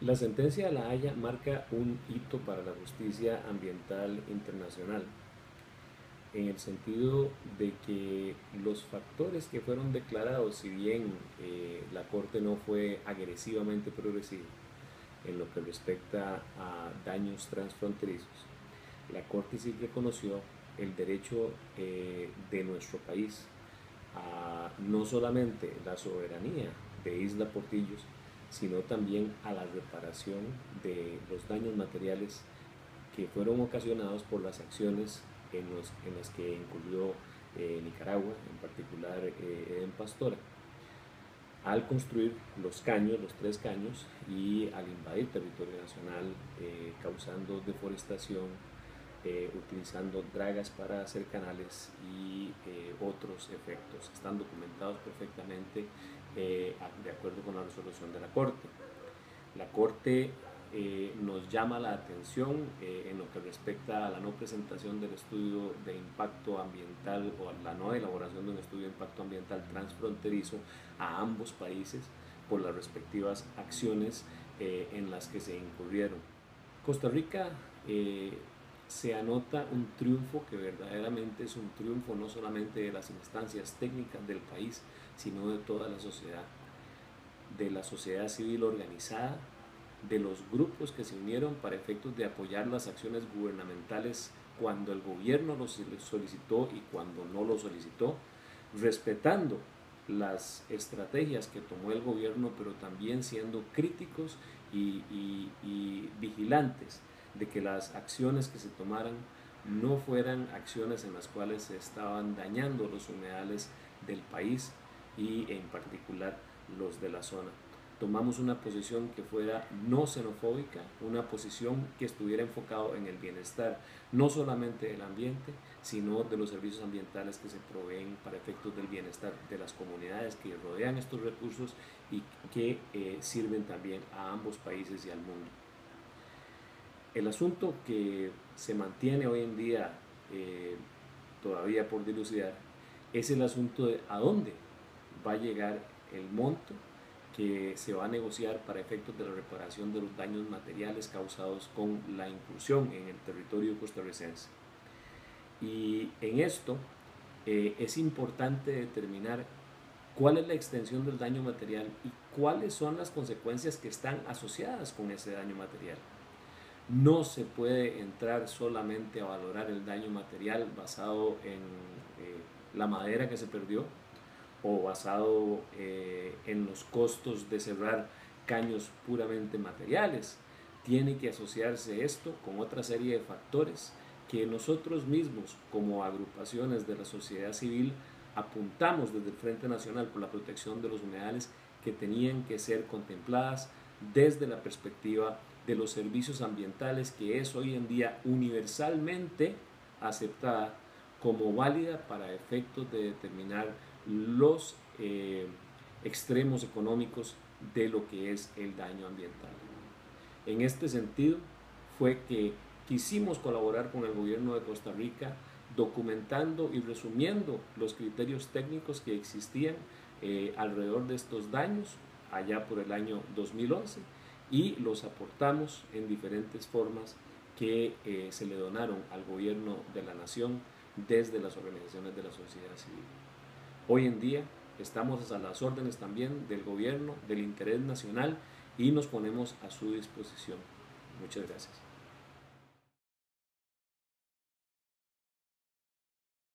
La sentencia de La Haya marca un hito para la justicia ambiental internacional, en el sentido de que los factores que fueron declarados, si bien eh, la Corte no fue agresivamente progresiva en lo que respecta a daños transfronterizos, la Corte sí reconoció el derecho eh, de nuestro país a no solamente la soberanía de Isla Portillos, sino también a la reparación de los daños materiales que fueron ocasionados por las acciones en, las que incurrió eh, Nicaragua, en particular eh, en Pastora, al construir los caños, los tres caños, y al invadir territorio nacional, eh, causando deforestación, utilizando dragas para hacer canales y otros efectos. Están documentados perfectamente eh, de acuerdo con la resolución de la Corte. La Corte eh, nos llama la atención eh, en lo que respecta a la no presentación del estudio de impacto ambiental o a la no elaboración de un estudio de impacto ambiental transfronterizo a ambos países por las respectivas acciones en las que se incurrieron. Costa Rica se anota un triunfo que verdaderamente es un triunfo no solamente de las instancias técnicas del país, sino de toda la sociedad, de la sociedad civil organizada, de los grupos que se unieron para efectos de apoyar las acciones gubernamentales cuando el gobierno lo solicitó y cuando no lo solicitó, respetando las estrategias que tomó el gobierno, pero también siendo críticos y, y vigilantes de que las acciones que se tomaran no fueran acciones en las cuales se estaban dañando los humedales del país y en particular los de la zona. Tomamos una posición que fuera no xenofóbica, una posición que estuviera enfocado en el bienestar no solamente del ambiente, sino de los servicios ambientales que se proveen para efectos del bienestar de las comunidades que rodean estos recursos y que eh, sirven también a ambos países y al mundo. El asunto que se mantiene hoy en día eh, todavía por dilucidar es el asunto de a dónde va a llegar el monto que se va a negociar para efectos de la reparación de los daños materiales causados con la incursión en el territorio costarricense. Y en esto eh, es importante determinar cuál es la extensión del daño material y cuáles son las consecuencias que están asociadas con ese daño material. No se puede entrar solamente a valorar el daño material basado en eh, la madera que se perdió o basado eh, en los costos de cerrar caños puramente materiales. Tiene que asociarse esto con otra serie de factores que nosotros mismos como agrupaciones de la sociedad civil apuntamos desde el Frente Nacional por la Protección de los Humedales que tenían que ser contempladas desde la perspectiva de los servicios ambientales que es hoy en día universalmente aceptada como válida para efectos de determinar los eh, extremos económicos de lo que es el daño ambiental. En este sentido fue que quisimos colaborar con el gobierno de Costa Rica documentando y resumiendo los criterios técnicos que existían eh, alrededor de estos daños allá por el año 2011 y los aportamos en diferentes formas que eh, se le donaron al gobierno de la nación desde las organizaciones de la sociedad civil. Hoy en día estamos a las órdenes también del gobierno, del interés nacional y nos ponemos a su disposición. Muchas gracias.